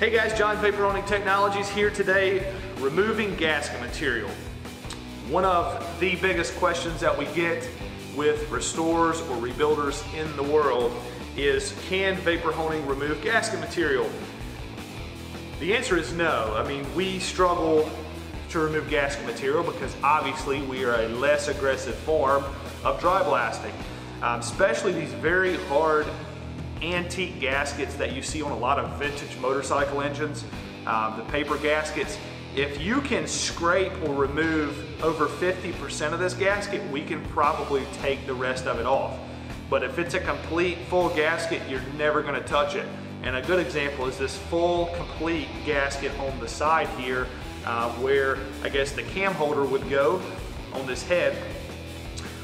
Hey guys, John Vapor Honing Technologies here today, removing gasket material. One of the biggest questions that we get with restorers or rebuilders in the world is, can vapor honing remove gasket material? The answer is no. I mean, we struggle to remove gasket material because obviously we are a less aggressive form of dry blasting. Um, especially these very hard antique gaskets that you see on a lot of vintage motorcycle engines, um, the paper gaskets. If you can scrape or remove over 50% of this gasket, we can probably take the rest of it off. But if it's a complete full gasket, you're never gonna touch it. And a good example is this full, complete gasket on the side here, uh, where I guess the cam holder would go on this head.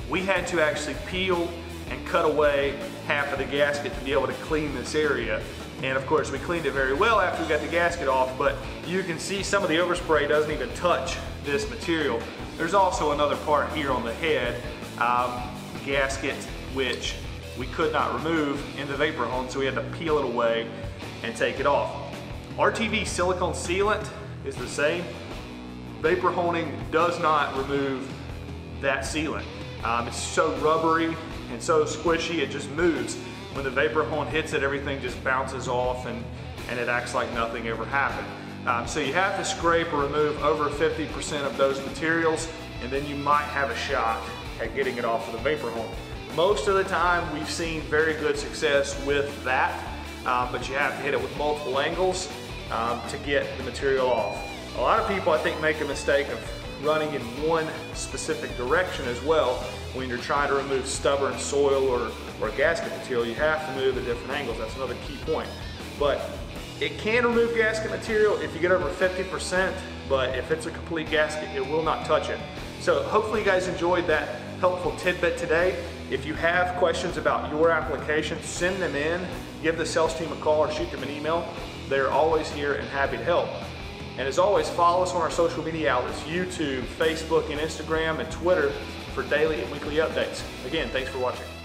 We had to actually peel and cut away half of the gasket to be able to clean this area. And of course we cleaned it very well after we got the gasket off, but you can see some of the overspray doesn't even touch this material. There's also another part here on the head, um, gasket, which we could not remove in the vapor hone, so we had to peel it away and take it off. RTV silicone sealant is the same. Vapor honing does not remove that sealant. Um, it's so rubbery and so squishy it just moves. When the vapor hone hits it, everything just bounces off and, and it acts like nothing ever happened. Um, so you have to scrape or remove over 50% of those materials and then you might have a shot at getting it off of the vapor hone. Most of the time we've seen very good success with that, um, but you have to hit it with multiple angles um, to get the material off. A lot of people I think make a mistake of running in one specific direction as well when you're trying to remove stubborn soil or, or gasket material, you have to move at different angles. That's another key point. But it can remove gasket material if you get over 50%, but if it's a complete gasket, it will not touch it. So hopefully you guys enjoyed that helpful tidbit today. If you have questions about your application, send them in, give the sales team a call or shoot them an email. They're always here and happy to help. And as always, follow us on our social media outlets, YouTube, Facebook, and Instagram, and Twitter for daily and weekly updates. Again, thanks for watching.